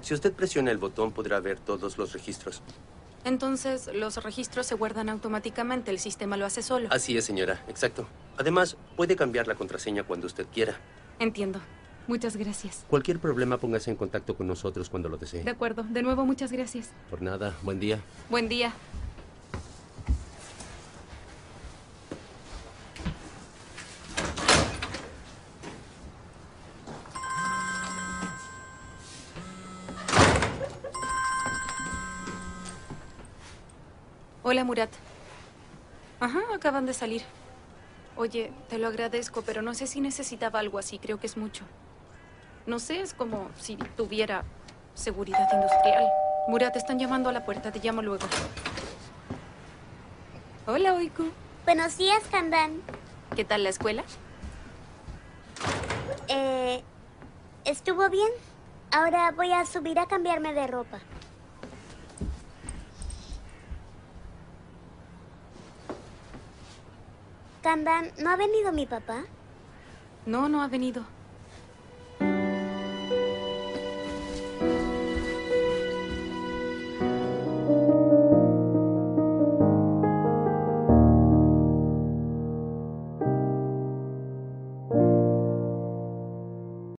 Si usted presiona el botón, podrá ver todos los registros. Entonces, los registros se guardan automáticamente, el sistema lo hace solo. Así es, señora, exacto. Además, puede cambiar la contraseña cuando usted quiera. Entiendo. Muchas gracias. Cualquier problema, póngase en contacto con nosotros cuando lo desee. De acuerdo. De nuevo, muchas gracias. Por nada, buen día. Buen día. Hola, Murat. Ajá, acaban de salir. Oye, te lo agradezco, pero no sé si necesitaba algo así. Creo que es mucho. No sé, es como si tuviera seguridad industrial. Murat, te están llamando a la puerta. Te llamo luego. Hola, Oiku. Buenos días, Kandan. ¿Qué tal la escuela? Eh, estuvo bien. Ahora voy a subir a cambiarme de ropa. Kandan, ¿no ha venido mi papá? No, no ha venido.